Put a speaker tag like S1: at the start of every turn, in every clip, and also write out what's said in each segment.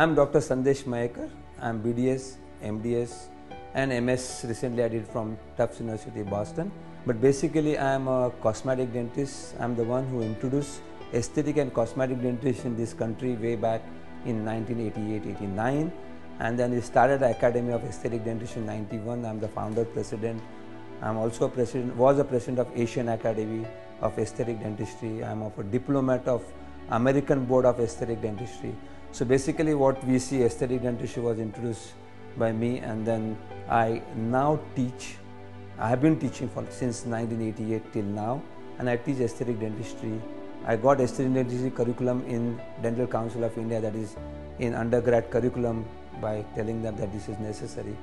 S1: I'm Dr. Sandesh Mayekar. I'm BDS, MDS, and MS. Recently, I did from Tufts University, Boston. But basically, I'm a cosmetic dentist. I'm the one who introduced aesthetic and cosmetic dentistry in this country way back in 1988-89. And then we started the Academy of Aesthetic Dentistry in 91. I'm the founder, president. I'm also a president, was a president of Asian Academy of Aesthetic Dentistry. I'm of a diplomat of American Board of Aesthetic Dentistry. So basically what we see aesthetic dentistry was introduced by me and then I now teach, I have been teaching for since 1988 till now and I teach aesthetic dentistry. I got aesthetic dentistry curriculum in Dental Council of India that is in undergrad curriculum by telling them that this is necessary.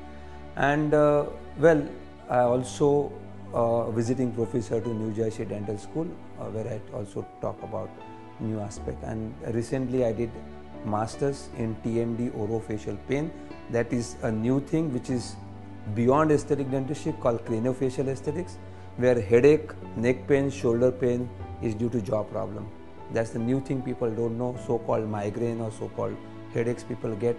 S1: And uh, well, I also uh, visiting professor to New Jersey Dental School uh, where I also talk about new aspect and recently I did masters in TMD orofacial pain that is a new thing which is beyond aesthetic dentistry called craniofacial aesthetics where headache, neck pain, shoulder pain is due to jaw problem. That's the new thing people don't know so-called migraine or so-called headaches people get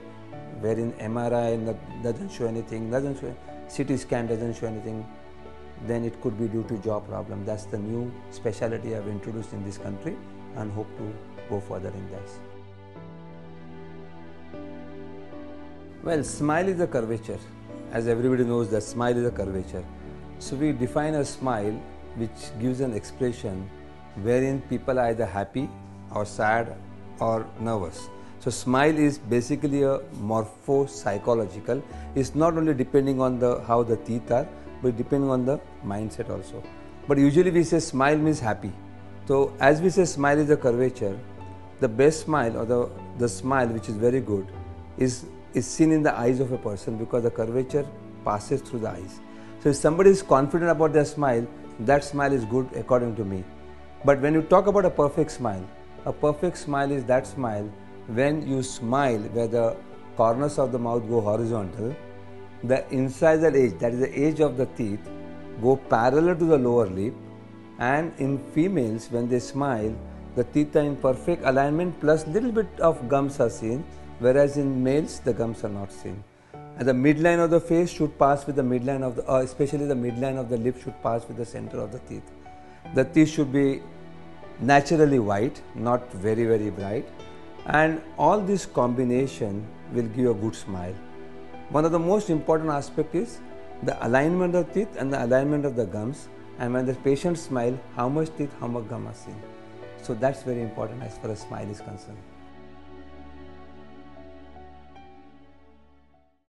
S1: wherein MRI doesn't show anything, doesn't show CT scan doesn't show anything then it could be due to jaw problem. That's the new specialty I've introduced in this country and hope to go further in this. Well, smile is a curvature. As everybody knows that smile is a curvature. So we define a smile which gives an expression wherein people are either happy or sad or nervous. So smile is basically a morpho-psychological. It's not only depending on the how the teeth are, but depending on the mindset also. But usually we say smile means happy. So as we say smile is a curvature, the best smile or the, the smile which is very good is is seen in the eyes of a person because the curvature passes through the eyes. So if somebody is confident about their smile, that smile is good according to me. But when you talk about a perfect smile, a perfect smile is that smile when you smile where the corners of the mouth go horizontal, the incisal edge, that is the edge of the teeth, go parallel to the lower lip and in females when they smile, the teeth are in perfect alignment plus little bit of gums are seen whereas in males the gums are not seen. And the midline of the face should pass with the midline of the, uh, especially the midline of the lip should pass with the center of the teeth. The teeth should be naturally white, not very very bright and all this combination will give a good smile. One of the most important aspect is the alignment of teeth and the alignment of the gums and when the patient smile, how much teeth, how much gum are seen. So that's very important as far as smile is concerned.